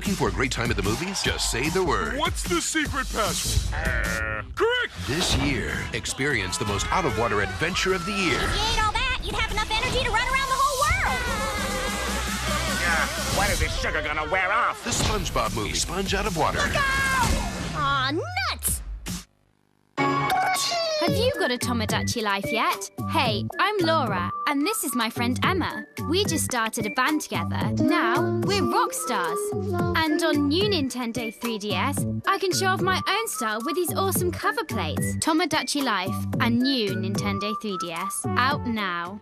great time at the movies? Just say the word. What's the secret password? Uh, Correct! This year, experience the most out of water adventure of the year. If you ate all that, you'd have enough energy to run around the whole world. Yeah, when is this sugar gonna wear off? The SpongeBob movie, Sponge Out of Water. Look out! Aw, nuts! Have you got a Tomodachi life yet? Hey, I'm Laura, and this is my friend Emma. We just started a band together. Now we're rock stars. And on new Nintendo 3DS, I can show off my own style with these awesome cover plates. Tomodachi Life and new Nintendo 3DS. Out now.